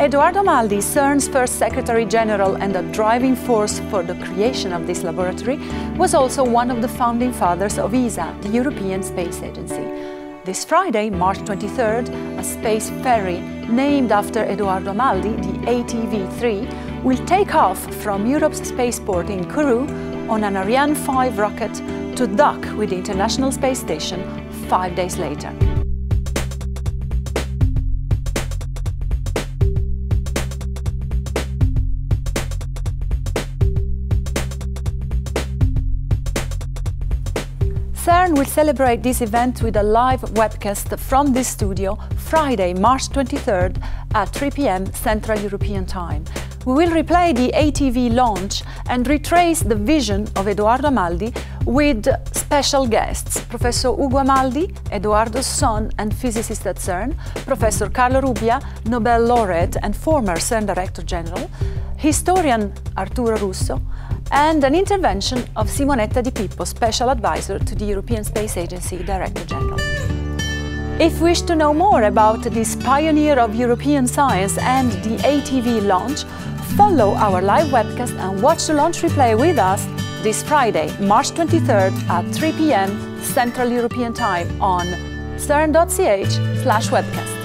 Edoardo Amaldi, CERN's first Secretary General and a driving force for the creation of this laboratory, was also one of the founding fathers of ESA, the European Space Agency. This Friday, March 23rd, a space ferry named after Edoardo Amaldi, the ATV-3, will take off from Europe's spaceport in Kourou on an Ariane 5 rocket to dock with the International Space Station five days later. CERN will celebrate this event with a live webcast from this studio Friday, March 23rd at 3 p.m. Central European Time. We will replay the ATV launch and retrace the vision of Edoardo Amaldi with special guests, Professor Ugo Amaldi, Edoardo's son and physicist at CERN, Professor Carlo Rubbia, Nobel laureate and former CERN Director General, historian Arturo Russo, and an intervention of Simonetta Di Pippo, Special Advisor to the European Space Agency Director General. If you wish to know more about this pioneer of European science and the ATV launch, follow our live webcast and watch the launch replay with us this Friday, March 23rd at 3 p.m. Central European Time on cern.ch/webcast.